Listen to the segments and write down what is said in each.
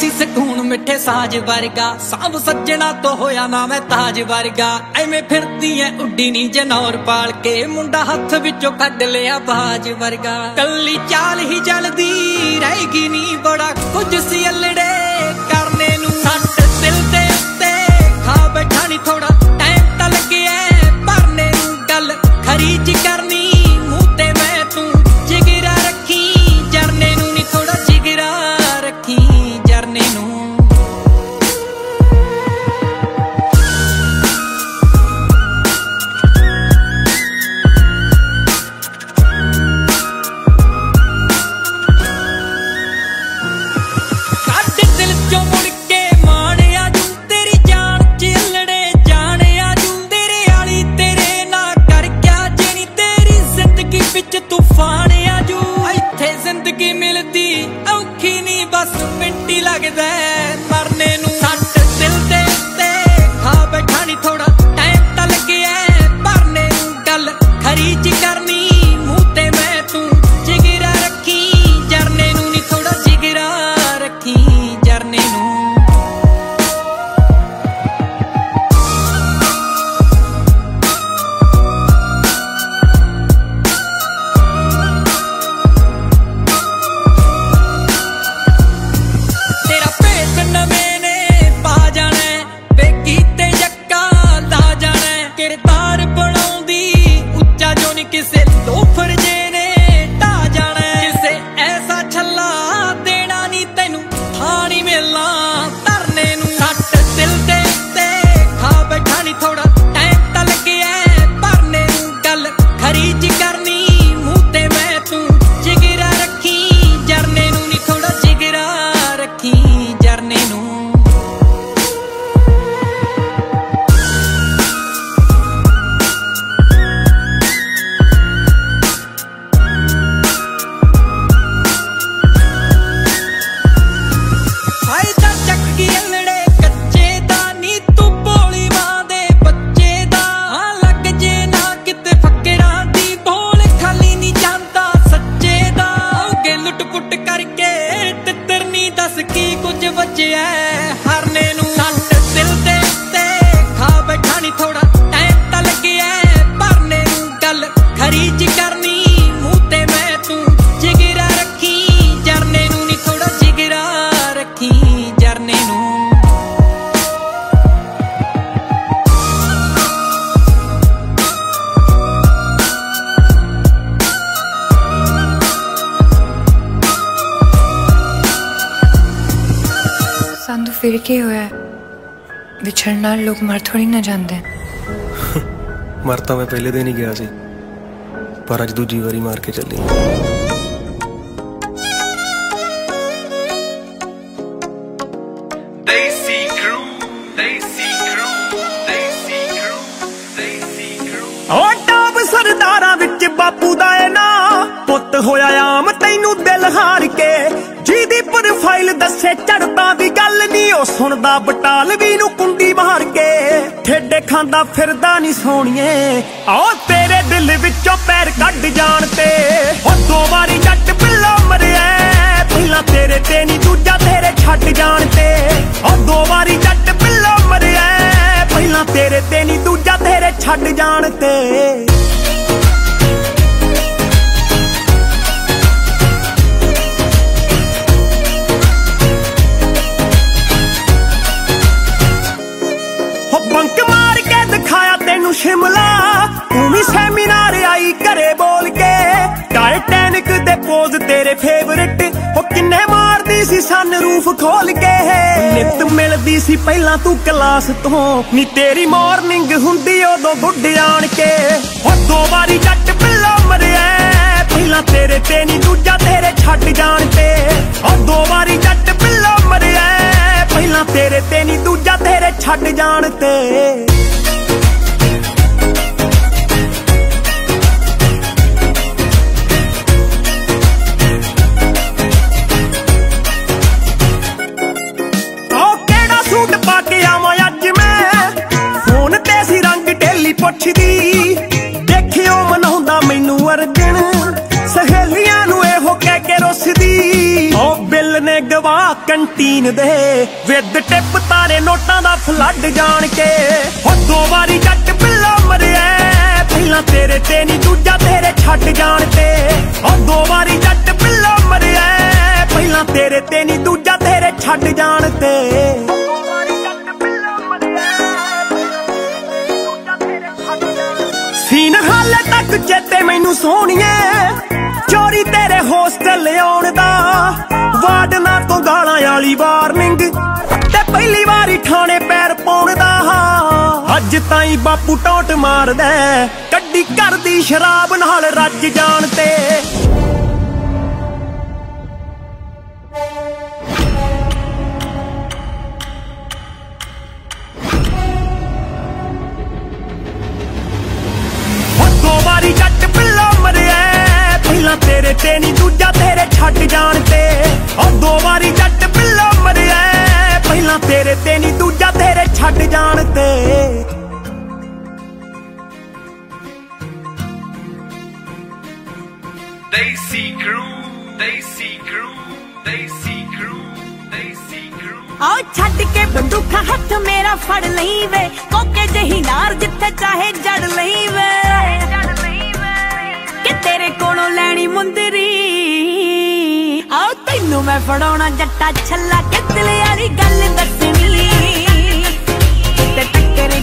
ਸੀ ਸਕੂਨ ਮਿੱਠੇ ਸਾਜ ਵਰਗਾ, ਸਭ ਸੱਜਣਾ ਤੋਂ ਹੋਇਆ ਨਾ ਮੈਂ ਤਾਜ ਵਰਗਾ। ਐਵੇਂ ਫਿਰਦੀ ਐ ਉੱਡੀ ਨੀ ਜਨੌਰ ਪਾਲ ਕੇ, ਮੁੰਡਾ ਹੱਥ ਵਿੱਚੋਂ ਕੱਢ ਲਿਆ ਬਾਜ ਵਰਗਾ। ਕੱਲੀ ਚਾਲ ਹੀ ਜਲਦੀ ਰਹੇਗੀ ਨੀ, ਬੜਾ ਕੁਝ ਸੀ ਅਲੜੇ ਕਰਨੇ ਨੂੰ। ਸੱਟ ਦਿਲ ਦੇ ਉੱਤੇ, ਖਾ ਬੈਠਾ ਨੀ ਥੋੜਾ ਟਾਈਮ ਤਾਂ ਲੱਗਿਆ ਭਰਨੇ ਨੂੰ। ਗੱਲ ਖਰੀਜ ਕਰਨੀ ਸਾਨੂੰ ਫਿਰ ਕੀ ਹੋਇਆ? ਵਿਛੜਨ ਨਾਲ ਲੋਕ ਮਰ ਥੋੜੀ ਨਾ ਜਾਂਦੇ। ਮਰ ਤਾਂ ਮੈਂ ਪਹਿਲੇ ਦਿਨ ਹੀ ਗਿਆ ਸੀ ਪਰ ਅੱਜ ਦੂਜੀ ਵਾਰੀ ਮਾਰ ਕੇ ਚੱਲੀ. ਓ ਟਾਪ ਸਰਦਾਰਾਂ ਵਿੱਚ ਬਾਪੂ ਦਾ ਏ ਨਾ ਪੁੱਤ ਹੋਇਆ ਆਮ ਤੈਨੂੰ ਦਿਲ ਹਾਰ ਕੇ ਜਿਹਦੀ ਪ੍ਰੋਫਾਈਲ ਦੱਸੇ ਉਹ ਸੁਣਦਾ ਬਟਾਲਵੀ ਨੂੰ ਕੁੰਡੀ ਮਾਰ ਕੇ, ਠੇਡੇ ਖਾਂਦਾ ਫਿਰਦਾ ਨਹੀਂ ਸੋਣੀਏ। ਆਓ ਤੇਰੇ ਦਿਲ ਵਿੱਚੋਂ ਪੈਰ ਕੱਢ ਜਾਣ ਤੇ, ਉਹ ਦੋ ਵਾਰੀ ਜੱਟ ਪਿੱਲੋ ਮਰਿਆ। ਪਹਿਲਾਂ ਤੇਰੇ ਤੇ ਨਹੀਂ ਦੂਜਾ ਤੇਰੇ ਛੱਡ ਜਾਣ ਤੇ, ਉਹ ਦੋ ਵਾਰੀ ਜੱਟ ਪਿੱਲੋ ਮਰਿਆ। ਪਹਿਲਾਂ ਤੇਰੇ ਤੇ ਨਹੀਂ ਦੂਜਾ ਤੇਰੇ ਛੱਡ ਜਾਣ ਤੇ। ਸਨ ਖੋਲ ਕੇ ਨਿਤ ਮਿਲਦੀ ਸੀ ਪਹਿਲਾਂ ਤੂੰ ਕਲਾਸ ਤੋਂ। ਨੀ ਤੇਰੀ ਮਾਰਨਿੰਗ ਹੁੰਦੀ ਉਦੋਂ ਗੁੱਡ ਆਣ ਕੇ। ਹੋ ਦੋ ਵਾਰੀ ਜੱਟ ਪਿੱਲੋ ਮਰਿਆ। ਪਹਿਲਾਂ ਤੇਰੇ ਤੇ ਨਹੀਂ ਦੂਜਾ ਤੇਰੇ ਛੱਡ ਜਾਣ ਤੇ। ਉਹ ਦੋ ਵਾਰੀ ਜੱਟ ਪਿੱਲੋ ਮਰਿਆ। ਪਹਿਲਾਂ ਤੇਰੇ ਤੇ ਨਹੀਂ ਦੂਜਾ ਤੇਰੇ ਛੱਡ ਜਾਣ ਤੇ। ਪੁੱਛਦੀ, ਦੇਖਿਓ ਮਨਾਉਂਦਾ ਮੈਨੂੰ ਅਰਜਣ। ਸਹੇਲੀਆਂ ਨੂੰ ਇਹੋ ਕਹਿ ਕੇ ਰੁੱਸਦੀ। ਉਹ ਬਿੱਲ ਨੇ ਗਵਾ ਕੰਟੀਨ ਦੇ, ਵਿਦ ਟਿਪ ਤਾਰੇ ਨੋਟਾਂ ਦਾ ਫਲੱਡ ਜਾਣ ਕੇ। ਉਹ ਦੋ ਵਾਰੀ ਜੱਟ ਪਿੱਲਾ ਮਰਿਆ, ਪਹਿਲਾਂ ਤੇਰੇ ਤੇ ਨਹੀਂ, ਦੂਜਾ ਤੇਰੇ ਛੱਡ ਜਾਣ ਤੇ। ਉਹ ਦੋ ਵਾਰੀ ਜੱਟ ਪਿੱਲਾ ਮਰਿਆ, ਪਹਿਲਾਂ ਤੇਰੇ ਤੇ ਨਹੀਂ, ਦੂਜਾ ਤੇਰੇ ਛੱਡ ਜਾਣ ਸੋਹਣੀਏ ਚੋਰੀ ਤੇਰੇ ਹੋਸਟਲ ਆਉਣ ਦਾ। ਵਾਰਡਨਾਂ ਤੋਂ ਗਾਲਾਂ ਵਾਲੀ ਵਾਰਨਿੰਗ ਤੇ ਪਹਿਲੀ ਵਾਰੀ ਥਾਣੇ ਪੈਰ ਪਾਉਣ ਦਾ। ਅੱਜ ਤਾਈਂ ਬਾਪੂ ਟੋਟ ਮਾਰਦਾ ਕੱਢੀ ਕਰਦੀ ਸ਼ਰਾਬ ਨਾਲ ਰੱਜ ਜਾਣ ਤੇ। ਪਹਿਲਾਂ ਤੇਰੇ ਤੇ ਨਹੀਂ ਦੂਜਾ ਤੇਰੇ ਛੱਡ ਜਾਣ ਤੇ। ਹੋ ਦੋ ਵਾਰੀ ਜੱਟ ਪਿੱਲਾ ਮਰਿਆ। ਪਹਿਲਾਂ ਤੇਰੇ ਤੇ ਨਹੀਂ ਦੂਜਾ ਤੇਰੇ ਛੱਡ ਜਾਣ ਤੇ। They see crew, they see crew, they see crew, they see crew. ਆਓ ਛੱਡ ਕੇ ਬੰਦੂਖਾ ਹੱਥ ਮੇਰਾ ਫੜ ਲਈ ਵੇ ਕੋਕੇ ਜਹੀ ਨਾਰ ਜਿੱਥੇ ਚਾਹੇ ਜੜ ਲਈ ਵੇ ਕਿ ਤੇਰੇ ਕੋਲੋਂ ਲੈਣੀ ਮੁੰਦਰੀ। ਆਓ ਤੈਨੂੰ ਮੈਂ ਫੜਾਉਣਾ ਜੱਟਾ ਛੱਲਾ, ਕਿ ਦਿਲ ਵਾਲੀ ਗੱਲ ਦੱਸਣੀ। ਤੇ ਟੱਕਰੇ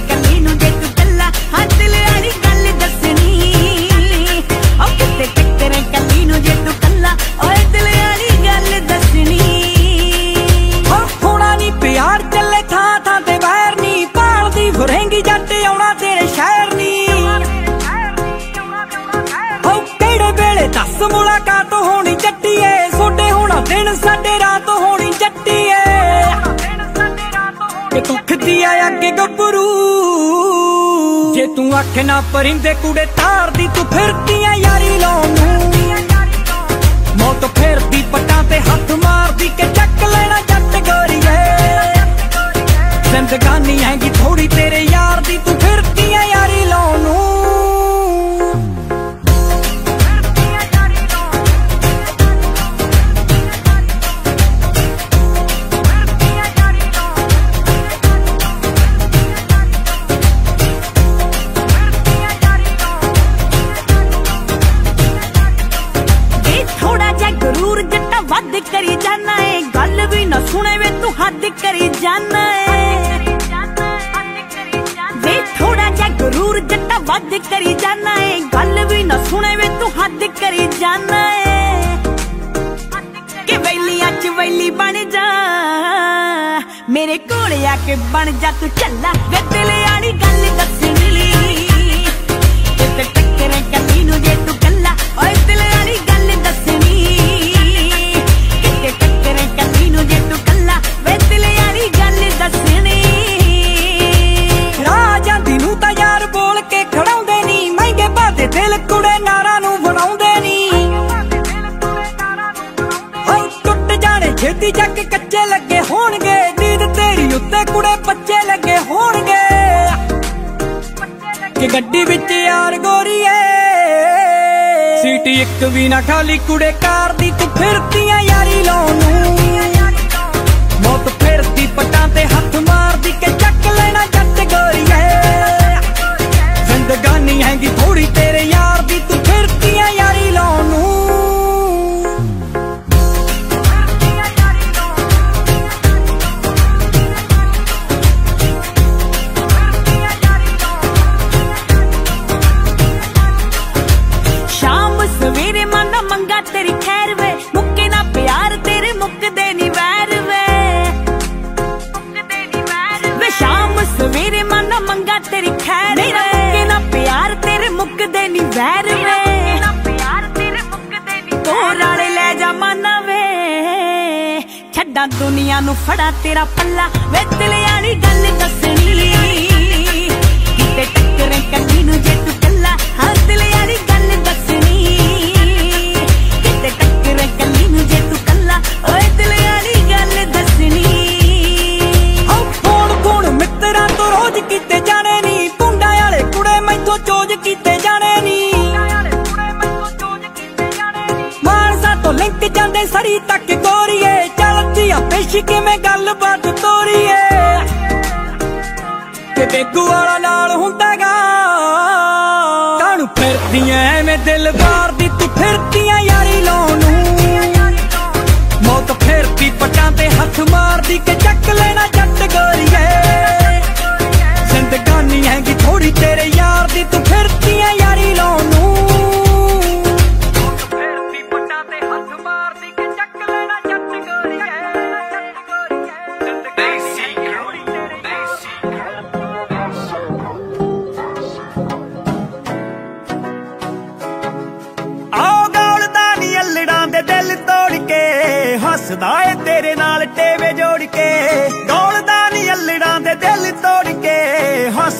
ਖੱਦੀਆ ਗੱਭਰੂ। ਜੇ ਤੂੰ ਅੱਖ ਨਾ ਪਰਿੰਦੇ ਕੁੜੇ ਤਾਰਦੀ, ਤੂੰ ਫਿਰਦੀਆਂ ਯਾਰੀ ਲਾਉਣ ਨੂੰ ਮੌਤ ਫੇਰਦੀ, ਪਟਾਂ ਤੇ ਹੱਥ ਮਾਰਦੀ, ਕਿ ਚੱਕ ਲੈਣਾ ਜੱਟ ਗੋਰੀਏ ਜ਼ਿੰਦਗਾਨੀ ਹੈਗੀ ਥੋੜੀ ਤੇਰੇ ਯਾਰ ਦੀ, ਤੂੰ ਫਿਰਦੀਆਂ ਯਾਰੀ ਲਾਉਣ ਨੂੰ ਜਾਣਾ ਏ। ਵੇ ਥੋੜਾ ਜਿਹਾ ਗਰੂਰ ਜੱਟਾ ਵੱਧ ਕਰੀ ਜਾਣਾ ਏ। ਗੱਲ ਵੀ ਨਾ ਸੁਣੇ ਵੇ ਤੂੰ ਹੱਦ ਕਰੀ ਜਾਣਾ ਏ। ਕਿ ਵੈਲੀਆਂ ਚ ਵੈਲੀ ਬਣ ਜਾ। ਮੇਰੇ ਕੋਲ ਆ ਕੇ ਬਣ ਜਾ ਤੂੰ ਚੱਲਾ ਵੇ ਦਿਲ ਵਾਲੀ ਗੱਲ ਦੱਸਣੀ ਕਿਤੇ ਟੱਕਰੇ ਕੱਲੀ ਨੂੰ ਜੇ ਗੱਡੀ ਵਿੱਚ ਯਾਰ ਗੋਰੀਏ। ਸੀਟ ਇੱਕ ਵੀ ਨਾ ਖਾਲੀ ਕੁੜੇ ਕਾਰ ਦੀ, ਤੂੰ ਫਿਰਦੀਆਂ ਯਾਰੀ ਲਾਉਣ ਨੂੰ। ਛੱਡਾਂ ਦੁਨੀਆ ਨੂੰ ਫੜਾ ਤੇਰਾ ਪੱਲਾ। ਵੇ ਦਿਲ ਵਾਲੀ ਗੱਲ ਦੱਸਣੀ। ਕਿਤੇ ਟੱਕਰੇ ਕੱਲੀ ਨੂੰ ਜੇ 그 알아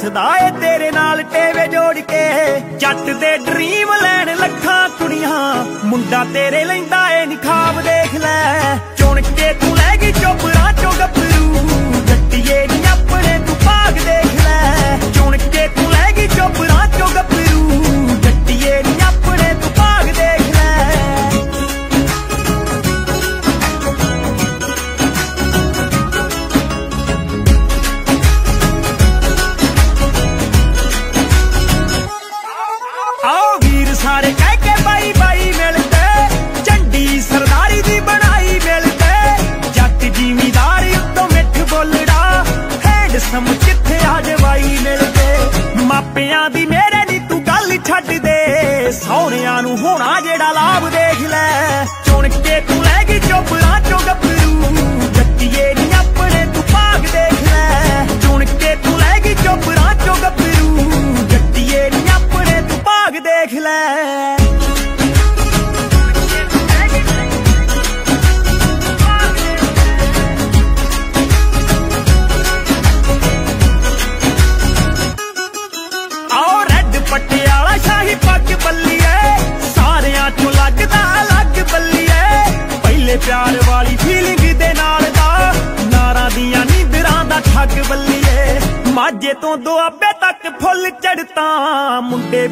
ਹੱਸਦਾ ਏ ਤੇਰੇ ਨਾਲ ਟੇਵੇ ਜੋੜ ਕੇ। ਜੱਟ ਦੇ ਡ੍ਰੀਮ ਲੈਣ ਲੱਖਾਂ ਕੁੜੀਆਂ। ਮੁੰਡਾ ਤੇਰੇ ਲੈਂਦਾ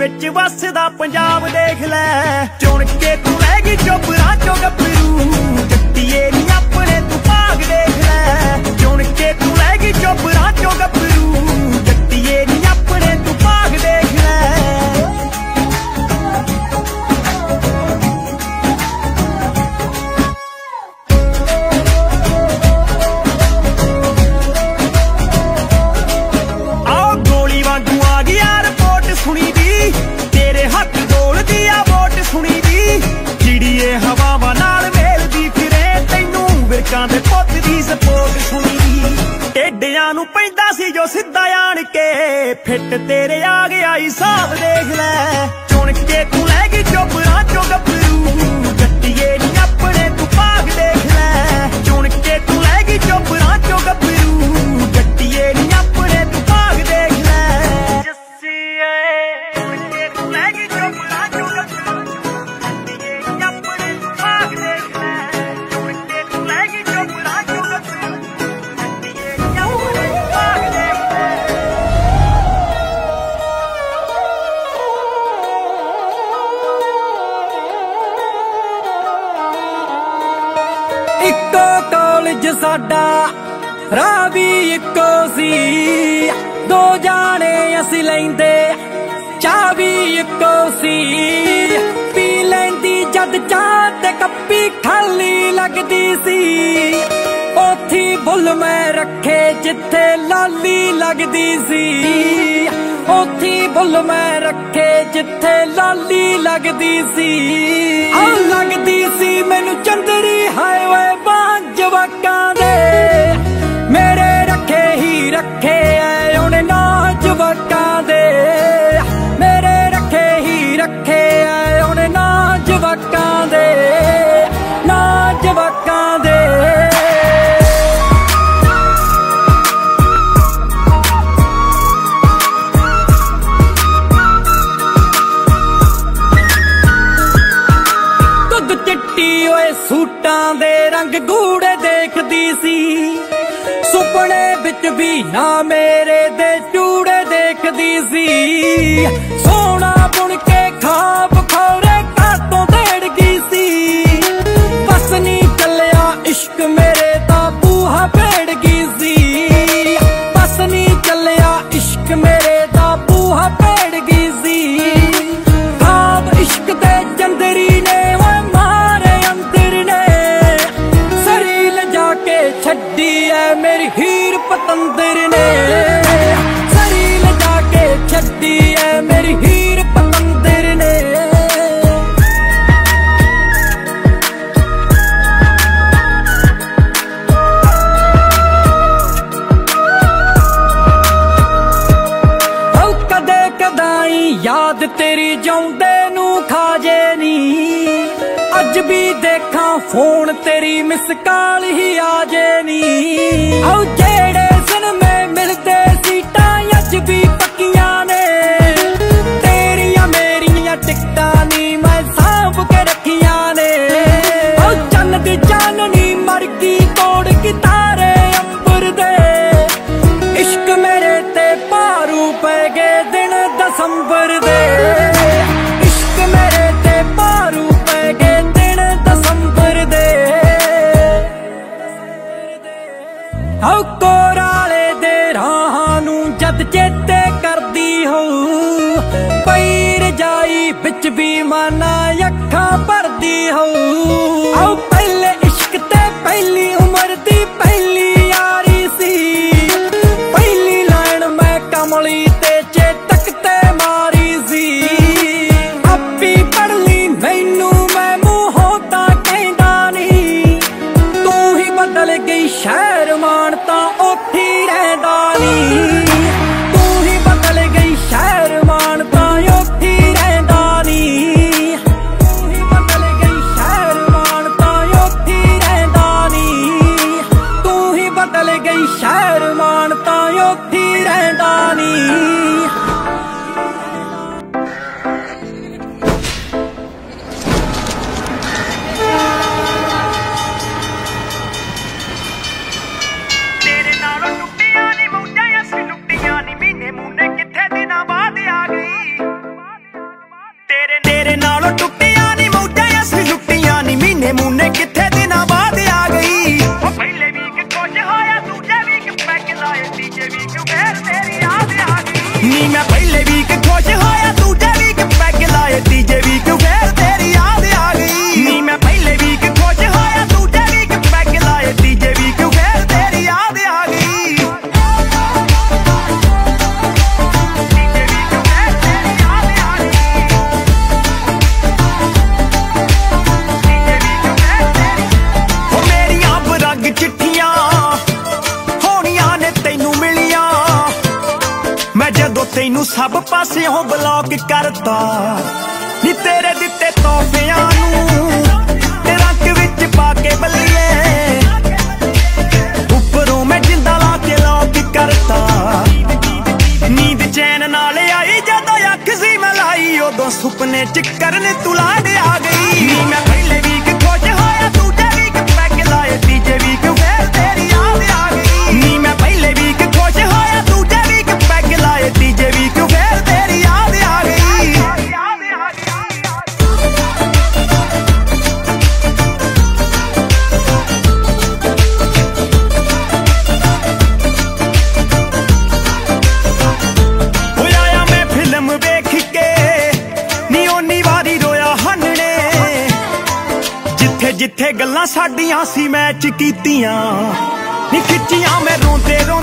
ਵਿੱਚ ਵਸਦਾ ਪੰਜਾਬ ਦੇਖ ਲੈ ਫਿੱਟ ਤੇਰੇ ਆ ਗਿਆ ਈ ਸਾ ਇੱਕੋ ਕਾਲਜ ਸਾਡਾ, ਰਾਹ ਵੀ ਇੱਕੋ ਸੀ। ਦੋ ਜਾਣੇ ਅਸੀਂ ਲੈਂਦੇ, ਚਾਹ ਵੀ ਇੱਕੋ ਸੀ। ਪੀ ਲੈਂਦੀ ਜਦ ਚਾਹ ਤੇ ਕੱਪੀ ਖਾਲੀ ਲੱਗਦੀ ਸੀ। ਉਥੀ ਬੁੱਲ ਮੈਂ ਰੱਖੇ ਜਿੱਥੇ ਲਾਲੀ ਲੱਗਦੀ ਸੀ। ਉਥੀ ਬੁੱਲ ਮੈਂ ਰੱਖੇ ਜਿੱਥੇ ਲਾਲੀ ਲੱਗਦੀ ਸੀ। ਆ ਲੱਗਦੀ ਸੀ ਦੀ ਮੈਨੂੰ ਚੰਦਰੀ ਹਾਏ ਓਏ ਬਾਂ ਜਵਾਕਾਂ ਦੇ। ਮੇਰੇ ਰੱਖੇ ਹੀ ਰੱਖੇ ਐ ਉਹਨੇ ਨਾ ਜਵਾਕ ਵੀ ਨਾ ਮੇਰੇ ਦੇ ਟੂੜੇ ਦੇਖਦੀ ਸੀ। ਸੋਹਣਾ ਬੁਣ ਕੇ ਖਾਬ ਮਿਸ ਕਾਲ ਹੀ ਆ ਜੇ ਨੀ। ਆਉ ਤੈਨੂੰ ਸਭ ਪਾਸਿਓਂ ਬਲੌਕ ਕਰਤਾ। ਨੀ ਤੇਰੇ ਦਿੱਤੇ ਤੋਹਫਿਆਂ ਨੂੰ ਤੇ ਰੱਖ ਵਿੱਚ ਪਾ ਕੇ ਬੱਲੀਏ। ਉੱਪਰੋਂ ਮੈਂ ਜਿੰਦਾ ਲਾ ਕੇ ਲੌਕ ਕਰਤਾ। ਨੀ ਚੈਨ ਨਾਲ ਆਈ, ਜਦੋਂ ਅੱਖ ਸੀ ਮੈਂ ਲਾਈ, ਉਦੋਂ ਸੁਪਨੇ ਚ ਕਰਨ ਤੂੰ ਦੇ ਆ ਗਈ। ਮੈਂ ਪਹਿਲੇ ਵੀਕ ਖੋਜ ਹੋਇਆ, ਦੂਜੇ ਵੀਕ ਪੈਕ ਲਾਏ, ਤੀਜੇ ਵੀਕ ਸਾਡੀਆਂ ਸੀ ਮੈਚ ਕੀਤੀਆਂ। ਨੀ ਖਿੱਚੀਆਂ ਮੈਂ ਰੋਂਦੇ ਰੋਂਦੇ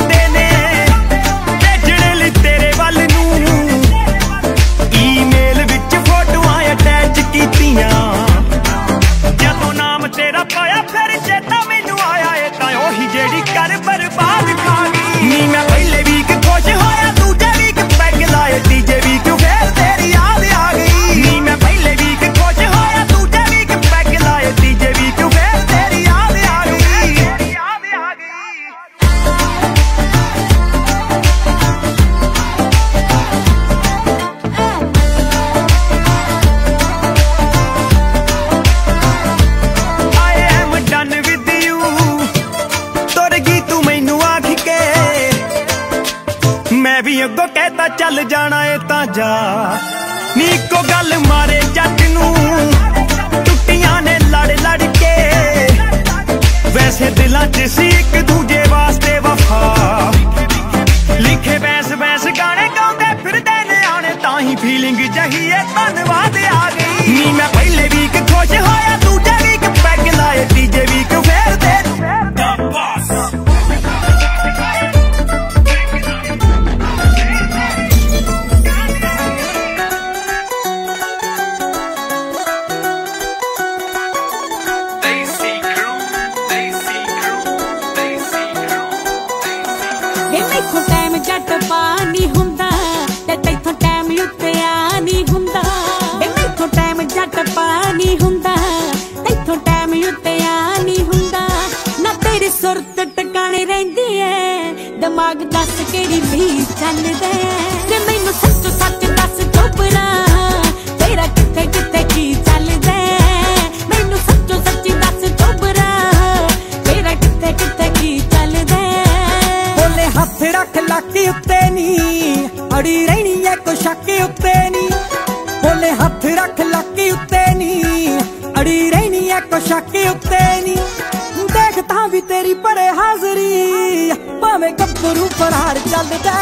ਕੋ ਸ਼ੱਕ ਉੱਤੇ ਦੇਖ ਤਾਂ ਵੀ ਤੇਰੀ ਪਰੇ ਹਾਜ਼ਰੀ। ਭਾਵੇਂ ਗੱਭਰੂ ਫਰਾਰ ਚੱਲਦਾ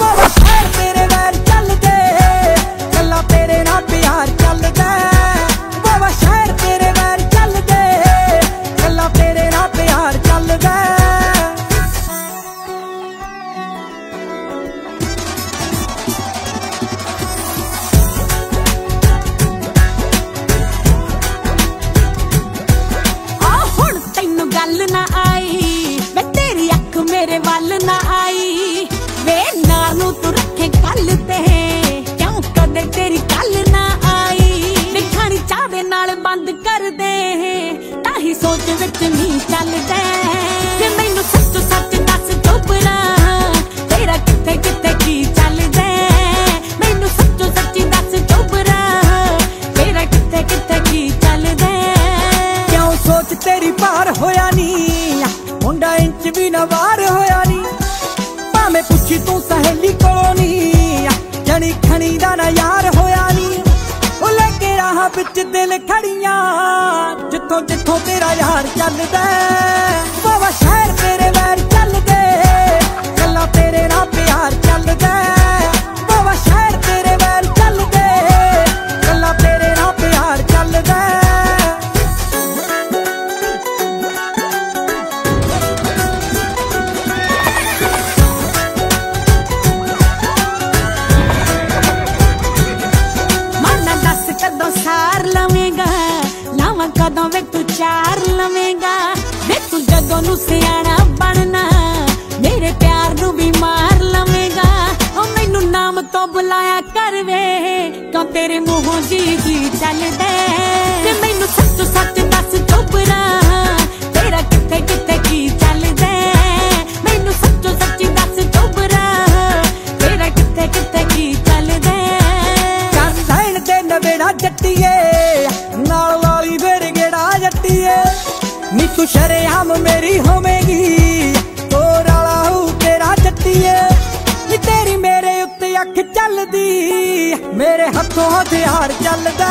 ਬਾਬਾ ਤੇਰੇ ਵੈਰ ਚੱਲਦੇ। ਕੱਲਾ ਤੇਰੇ ਨਾਲ ਪਿਆਰ ਤੇਰੀ ਪਾਰ ਹੋਇਆ ਨੀ। ਮੁੰਡਾ ਇੰਚ ਵੀ ਨਾ ਵਾਰ ਹੋਇਆ ਨੀ। ਭਾਵੇਂ ਪੁੱਛੀ ਤੂੰ ਸਹੇਲੀ ਕੋਲੋਂ ਨੀ। ਜਣੀ ਖਣੀ ਦਾ ਨਾ ਯਾਰ ਹੋਇਆ ਨੀ। ਉਹ ਲੈ ਕੇ ਰਾਹ ਵਿੱਚ ਦਿਲ ਖੜੀਆਂ। ਜਿੱਥੋਂ ਜਿੱਥੋਂ ਤੇਰਾ ਯਾਰ ਚੱਲਦਾ। ਬਾਬਾ ਸ਼ਹਿਰ ਤੇਰੇ ਵੈਰ ਤੇਰੇ ਮੂੰਹੋਂ ਜੀ ਜੀ ਚੱਲਦਾ ਤੇ ਮੈਨੂੰ ਸੱਚੋ ਸੱਚ ਦੱਸ ਚੋਪਰਾ ਤੇਰਾ ਕਿੱਥੇ ਕਿੱਥੇ ਕੀ ਚੱਲਦਾ ਮੈਨੂੰ ਸੱਚੋ ਸੱਚ ਦੱਸ ਚੋਪਰਾ ਤੇਰਾ ਕਿੱਥੇ ਕਿੱਥੇ ਕੀ ਚੱਲਦਾ ਕਰ ਲੈਣ ਦੇ ਨਵੇੜਾ ਜੱਟੀਏ। ਨਾਲ ਵਾਲੀ ਫੇਰ ਗੇੜਾ ਜੱਟੀਏ। ਨੀ ਤੂੰ ਸ਼ਰੇਆਮ ਮੇਰੀ ਹੋਵੇਗੀ। ਹੱਥੋਂ ਹਥਿਆਰ ਚੱਲਦਾ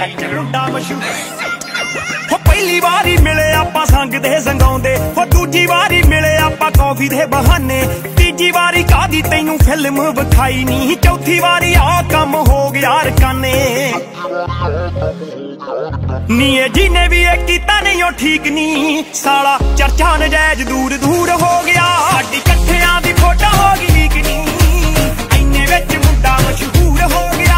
ਇੰਨੇ Daisy ਮੁੰਡਾ ਮਸ਼ਹੂਰ ਹੋ। ਪਹਿਲੀ ਵਾਰੀ ਮਿਲੇ ਆਪਾਂ ਸੰਗ ਦੇ ਸੰਗਾਉਂਦੇ। ਹੋ ਦੂਜੀ ਵਾਰੀ ਮਿਲੇ ਆਪਾਂ ਕੌਫੀ ਦੇ ਬਹਾਨੇ। ਤੀਜੀ ਵਾਰੀ ਕਾਦੀ ਤੈਨੂੰ ਫਿਲਮ ਵਿਖਾਈ ਨਹੀਂ। ਚੌਥੀ ਵਾਰੀ ਆ ਕੰਮ ਹੋ ਗਿਆ ਰਕਾਨੇ। ਨੀ ਇਹ ਜਿਹਨੇ ਵੀ ਇਹ ਕੀਤਾ ਨਹੀਂ, ਉਹ ਠੀਕ ਨਹੀਂ। ਸਾਲਾ ਚਰਚਾ ਨਜਾਇਜ਼ ਦੂਰ ਦੂਰ ਹੋ ਗਿਆ। ਸਾਡੀ ਇਕੱਠਿਆਂ ਦੀ ਫੋਟੋ ਹੋ ਗਈ ਲੀਕ ਨਹੀਂ ਇੰਨੇ ਵਿੱਚ ਮੁੰਡਾ ਮਸ਼ਹੂਰ ਹੋ ਗਿਆ।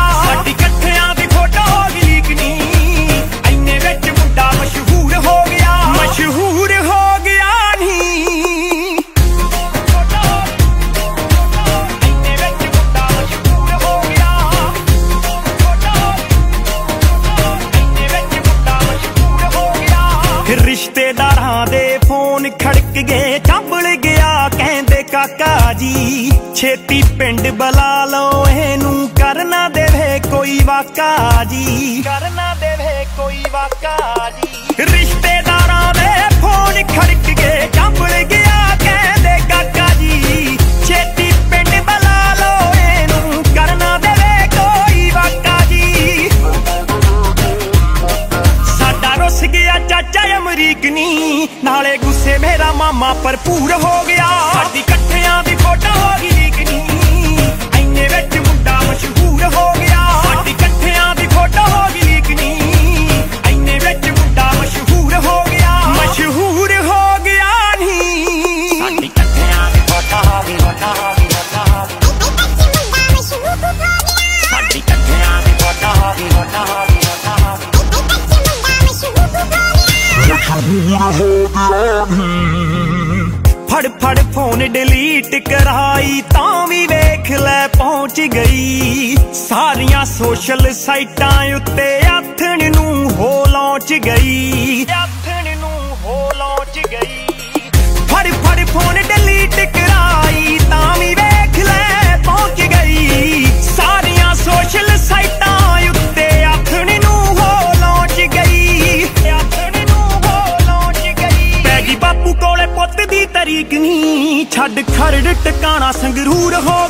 ਛੇਤੀ ਪਿੰਡ ਕਹਿੰਦੇ ਲਓ, ਇਹਨੂੰ ਕਰਨਾ ਦੇਵੇ ਕੋਈ ਵਾਕਾ ਜੀ। ਕਰਨਾ ਦੇਵੇ ਕੋਈ ਵਾਕਾ ਜੀ। ਰਿਸ਼ਤੇਦਾਰਾਂ ਦੇ ਫੋਨ ਖੜਕ ਗਏ ਜੰਬਲ ਗਿਆ, ਕਹਿੰਦੇ ਕਾਕਾ ਜੀ, ਛੇਤੀ ਪਿੰਡ ਬੁਲਾ ਲਓ, ਇਹਨੂੰ ਕਰਨਾ ਦੇਵੇ ਕੋਈ ਵਾਕਾ ਜੀ। ਸਾਡਾ ਰੁੱਸ ਗਿਆ ਚਾਚਾ ਅਮਰੀਕ ਨੀ ਨਾਲੇ ਗੁੱਸੇ ਮੇਰਾ ਮਾਮਾ ਭਰਪੂਰ ਹੋ ਗਿਆ ਸੰਗਰੂਰ ਹੋ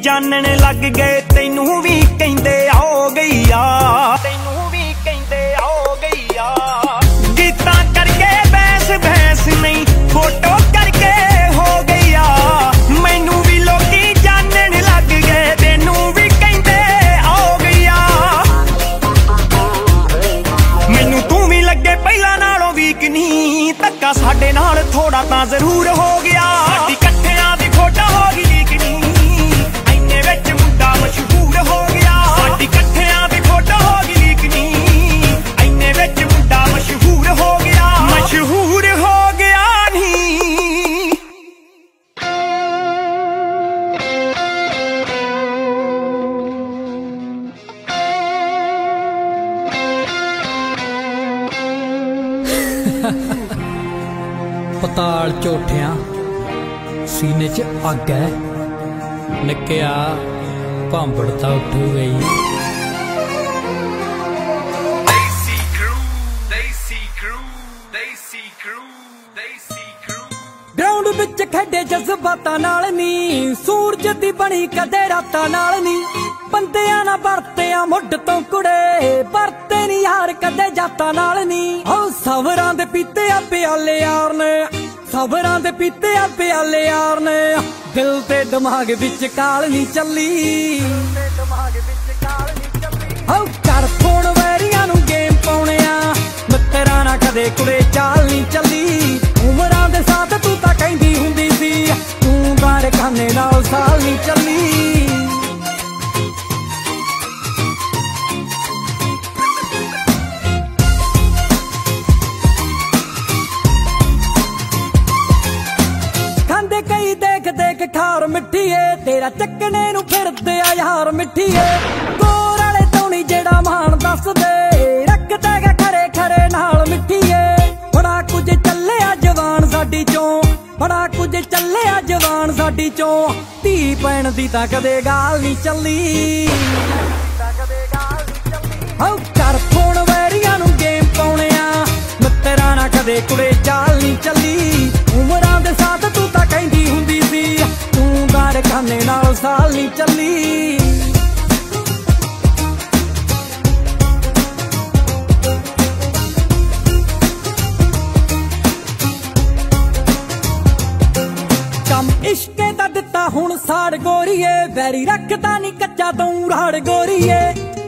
ਜਾਣਨ ਲੱਗ ਗਏ। ਅੱਗ ਨਿੱਕਿਆ ਭਾਂਬੜ ਤਾਂ ਉੱਠ ਗਈ. ਗਰਾਊਂਡ ਵਿੱਚ ਖੇਡੇ ਜਜ਼ਬਾਤਾਂ ਨਾਲ ਨੀ ਸੂਰਜ ਦੀ ਬਣੀ ਕਦੇ ਰਾਤਾਂ ਨਾਲ ਨੀ। ਬੰਦਿਆਂ ਨਾਲ ਵਰਤਿਆ ਮੁੱਢ ਤੋਂ ਕੁੜੇ ਵਰਤੇ ਨੀ ਯਾਰ ਕਦੇ ਜਾਤਾਂ ਨਾਲ ਨੀ। ਹੋ ਸਵਰਾਂ ਦੇ ਪੀਤੇ ਆ ਪਿਆਲੇ ਯਾਰ ਨੇ ਸਬਰਾਂ ਦੇ ਪੀਤੇ ਆ ਪਿਆਲੇ ਯਾਰ ਨੇ। ਦਿਲ ਤੇ ਦਿਮਾਗ ਵਿੱਚ ਕਾਲ ਨਹੀਂ ਚੱਲੀ। ਹਉ ਕਰ ਫੋਨ ਵੈਰੀਆਂ ਨੂੰ ਗੇਮ ਪਾਉਣੇ ਆ ਮਿੱਤਰਾਂ ਨਾਲ ਕਦੇ ਕੁੜੇ ਚਾਲ ਨਹੀਂ ਚੱਲੀ। ਉਮਰਾਂ ਦੇ ਸਾਥ ਤੂੰ ਤਾਂ ਕਹਿੰਦੀ ਹੁੰਦੀ ਸੀ, ਤੂੰ ਬਾਰ ਖਾਨੇ ਨਾਲ ਸਾਲ ਨਹੀਂ ਚੱਲੀ। ਜਵਾਨ ਚੋਂ ਧੀ ਪੈਣ ਦੀ ਤਾਂ ਕਦੇ ਗਾਲ ਨਹੀਂ ਚੱਲੀ। ਹਉ ਕਰ ਫੋਨ ਵੈਰੀਆਂ ਨੂੰ ਗੇਮ ਪਾਉਣਿਆ, ਮਿੱਤਰਾਂ ਨਾਲ ਕਦੇ ਕੁੜੇ ਚਾਲ ਨਹੀਂ ਚੱਲੀ। ਉਮਰਾਂ ਦੇ ਸਾਥ ਤੂੰ ਤਾਂ ਕਹਿੰਦੀ ਹੁੰਦੀ ਸੀ, ਤੂੰ ਦਾਰ ਖਾਨੇ ਨਾਲ ਸਾਲ ਨਹੀਂ ਚੱਲੀ। ਇਸ਼ਕੇ ਦਾ ਦਿੱਤਾ ਹੁਣ ਸਾੜ ਗੋਰੀਏ, ਵੈਰੀ ਰੱਖਦਾ ਨਹੀਂ ਕੱਚਾ ਤੂੰ ਰਾੜ ਗੋਰੀਏ।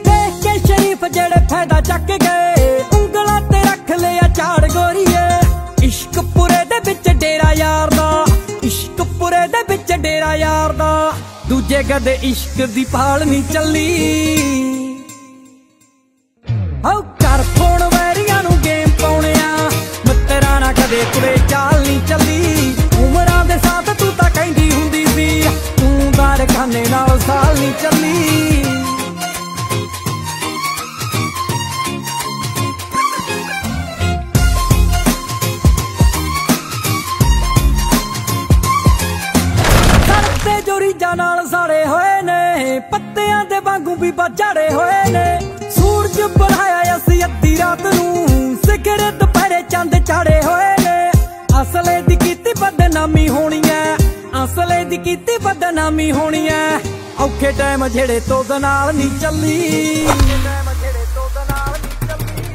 ਦੇਖ ਕੇ ਸ਼ਰੀਫ ਜਿਹੜੇ ਫਾਇਦਾ ਚੱਕ ਗਏ, ਉਂਗਲਾਂ ਤੇ ਰੱਖ ਲਿਆ ਝਾੜ ਗੋਰੀਏ। ਇਸ਼ਕ ਪੁਰੇ ਦੇ ਵਿੱਚ ਡੇਰਾ ਯਾਰ ਦਾ ਇਸ਼ਕ ਦੇ ਵਿੱਚ ਡੇਰਾ ਯਾਰ ਦਾ। ਦੂਜੇ ਕਦੇ ਇਸ਼ਕ ਦੀ ਪਾਲ ਨਹੀਂ ਚੱਲੀ। ਹਉ ਕਰ ਫੋਨ ਵੈਰੀਆਂ ਨੂੰ ਗੇਮ ਪਾਉਣਿਆ, ਮਿੱਤਰਾਂ ਨਾਲ ਕਦੇ ਕੁੜੇ ਚਾਲ ਨਹੀਂ ਚੱਲੀ। ਤੂੰ ਨਾਲ ਸਾਲ ਨਹੀਂ ਚੱਲੀ। ਸੜਕ ਤੇ ਜੋ ਰੀਜਾਂ ਨਾਲ ਸਾੜੇ ਹੋਏ ਨੇ, ਪੱਤਿਆਂ ਦੇ ਵਾਂਗੂ ਵੀ ਬਾਝੜੇ ਹੋਏ ਨੇ। ਸੂਰਜ ਬੁਲਾਇਆ ਅਸੀਂ ਅੱਧੀ ਰਾਤ ਨੂੰ, ਸਿਖਰੇ ਦੁਪਹਿਰੇ ਚੰਦ ਚਾੜੇ ਹੋਏ ਨੇ। ਅਸਲੇ ਦੀ ਕੀਤੀ ਬਦਨਾਮੀ ਹੋਣੀ ਐ ਅਸਲੇ ਦੀ ਕੀਤੀ ਬਦਨਾਮੀ ਹੋਣੀ ਐ। ਔਖੇ ਟਾਈਮ ਜਿਹੜੇ ਤੋਦ ਨਾਲ ਨਹੀਂ ਚੱਲੀ।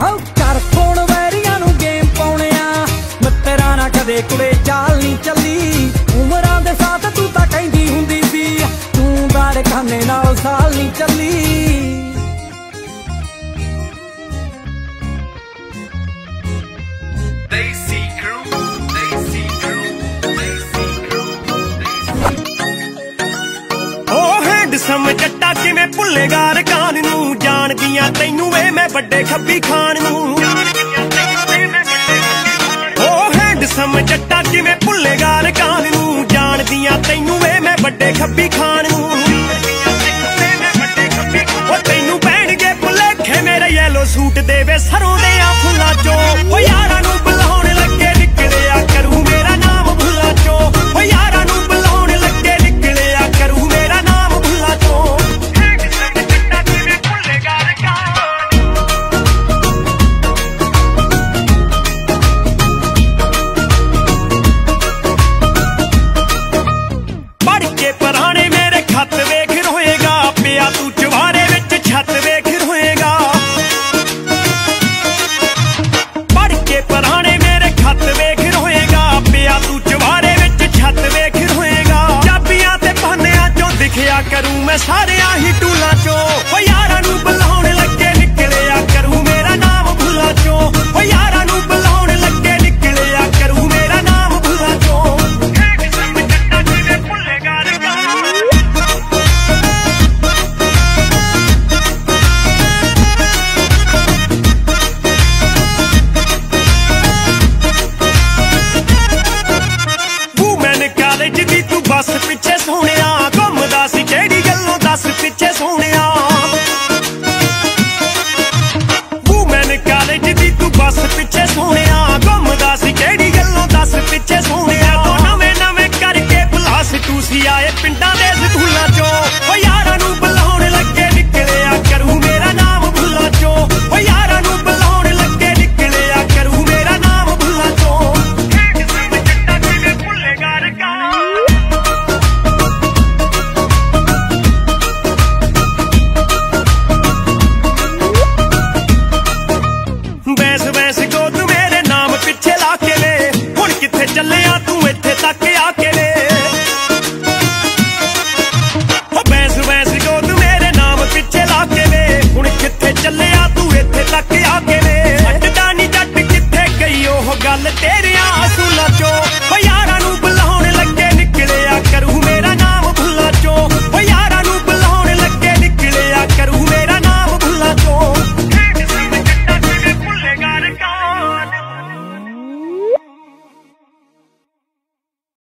ਹਉ ਕਰ ਫੋਨ ਵੈਰੀਆਂ ਨੂੰ ਗੇਮ ਪਾਉਣੇ ਆ ਮਿੱਤਰਾਂ ਨਾਲ ਕਦੇ ਕੁੜੇ ਚਾਲ ਨਹੀਂ ਚੱਲੀ। ਉਮਰਾਂ ਦੇ ਸਾਥ ਤੂੰ ਤਾਂ ਕਹਿੰਦੀ ਹੁੰਦੀ ਸੀ, ਤੂੰ ਦਾੜ ਖਾਨੇ ਨਾਲ ਸਾਲ ਨਹੀਂ ਚੱਲੀ। ਓ ਹੈਂਡਸਮ ਜੱਟਾ ਕਿਵੇਂ ਭੁੱਲੇਗਾ ਰਕਾਨ ਨੂੰ? ਜਾਣਦੀਆਂ ਤੈਨੂੰ ਵੇ ਮੈਂ ਵੱਡੇ ਖੱਬੀ ਖਾਨ ਨੂੰ। ਓ ਹੈਂਡਸਮ ਜੱਟਾ ਕਿਵੇਂ ਭੁੱਲੇਗਾ ਰਕਾਨ ਨੂੰ? ਜਾਣਦੀਆਂ ਤੈਨੂੰ ਵੇ ਮੈਂ ਵੱਡੇ ਖੱਬੀ ਖਾਨ ਨੂੰ। ਓ ਤੈਨੂੰ ਪੈਣਗੇ ਭੁਲੇਖੇ ਮੇਰੇ ਯੈਲੋ ਸੂਟ ਦੇਵੇ ਸਰੋਂ ਦੇ ਆ ਫੁੱਲਾਂ ਚੋਂ। ਓ ਯਾਰਾਂ ਨੂੰ